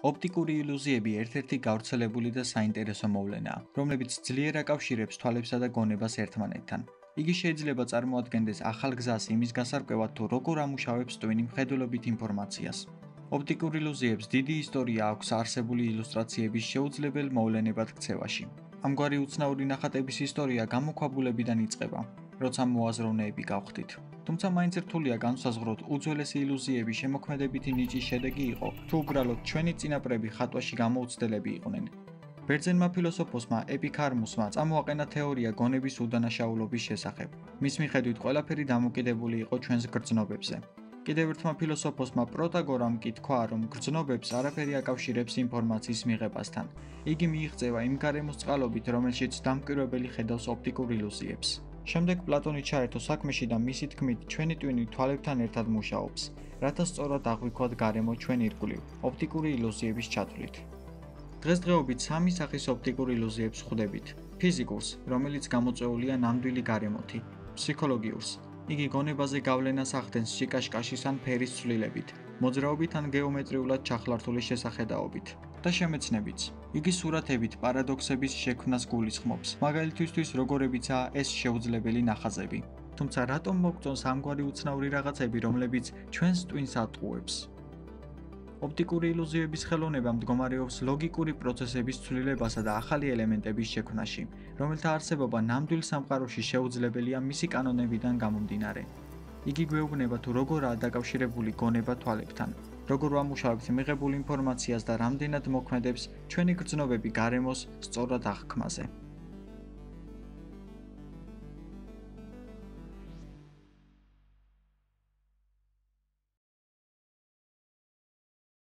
ოპტიკური ილუზიები ერთ-ერთი გავრცელებული და საინტერესო მოვლენაა, რომლებიც ძლიერ აკავშირებს თვალებსა და გონებას ერთმანეთთან. იგი შეიძლება წარმოადგენდეს ახალ გზას იმის გასარკვევად, თუ როგორ ამუშავებს ტვინი მხედველობით ინფორმაციას. ოპტიკურ ილუზიებს დიდი ისტორია აქვს არსებული ილუსტრაციების შეუძლებელ მოვლენებად ქცევაში. ამგვარი უცნაური ნახატების ისტორია გამოქვაბულებიდან იწყება, როცა მოაზროვნეები გავხდით. თუმცა მაინც რთულია განსაზღვროთ უძველესი ილუზიების შემოქმედებითი ნიჭის შედეგი იყო, თუ უბრალოდ ჩვენი წინაპრები ხატვაში გამოუცდელები იყვნენ. ბერძენმა ფილოსოფოსმა ეპიქარმუსმა წამოაყენა თეორია გონების უდანაშაულობის შესახებ. მის მიხედვით ყველაფერი დამოკიდებული იყო ჩვენს გრძნობებზე. კიდევ ერთმა ფილოსოფოსმა პროტაგორამ კი თქვა, რომ გრძნობებს არაფერი აკავშირებს ინფორმაციის მიღებასთან. იგი მიიღწევა იმ გარემოს წყალობით, რომელშიც დამკვირვებელი ხედავს ოპტიკურ ილუზიებს. შემდეგ პლატონი ჩაერთო საქმეში და მისი თქმით, ჩვენი ტვინი თვალებთან ერთად მუშაობს, რათა სწორად აღვიქვათ გარემო ჩვენ ირგვლივ, ოპტიკური ილუზიების ჩათვლით. დღესდღეობით სამი სახის ოპტიკურ ილუზიებს ხვდებით: ფიზიკურს, რომელიც გამოწვეულია ნამდვილი გარემოთი, ფსიქოლოგიურს, იგი გონებაზე გავლენას ახდენს შიკაშკაშის ან ფერის ცვლილებით, მოძრაობით ან გეომეტრიულად ჩახლართული შესახედაობით. და შემეცნებიც. იგი სურათებით პარადოქსების შექმნას გულისხმობს. მაგალითისთვის, როგორებიცაა ეს შეუძლებელი ნახაზები. თუმცა რატომ მოგწონს ამგვარი უცნაური რაღაცები, რომლებიც ჩვენს ტვინს ატყუებს? ოპტიკური ილუზიების ხელოვნება მდგომარეობს ლოგიკური პროცესების ცვლილებასა და ახალი ელემენტების შექმნაში, რომელთა არსებობა ნამდვილ სამყაროში შეუძლებელია მისი კანონებიდან გამომდინარე. იგი გვეუბნება თუ როგორაა დაკავშირებული გონება თვალებთან, როგორ ვამუშავებთ მიღებულ ინფორმაციას და რამდენად მოქმედებს ჩვენი გრძნობები გარემოს სწორად აღქმაზე.